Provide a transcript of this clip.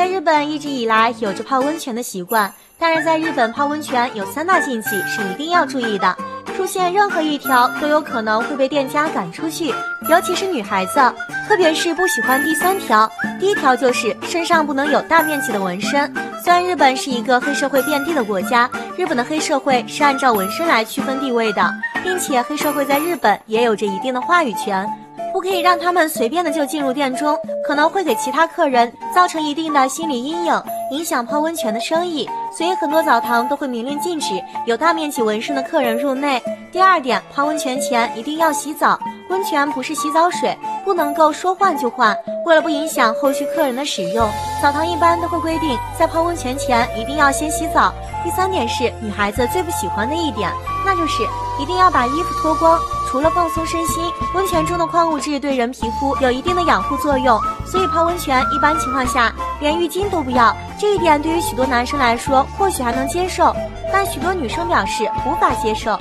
在日本一直以来有着泡温泉的习惯，但是在日本泡温泉有三大禁忌是一定要注意的，出现任何一条都有可能会被店家赶出去，尤其是女孩子，特别是不喜欢第三条。第一条就是身上不能有大面积的纹身。虽然日本是一个黑社会遍地的国家，日本的黑社会是按照纹身来区分地位的，并且黑社会在日本也有着一定的话语权。不可以让他们随便的就进入店中，可能会给其他客人造成一定的心理阴影，影响泡温泉的生意。所以很多澡堂都会明令禁止有大面积纹身的客人入内。第二点，泡温泉前一定要洗澡，温泉不是洗澡水，不能够说换就换。为了不影响后续客人的使用，澡堂一般都会规定在泡温泉前一定要先洗澡。第三点是女孩子最不喜欢的一点，那就是一定要把衣服脱光。除了放松身心，温泉中的矿物质对人皮肤有一定的养护作用，所以泡温泉一般情况下连浴巾都不要。这一点对于许多男生来说或许还能接受，但许多女生表示无法接受。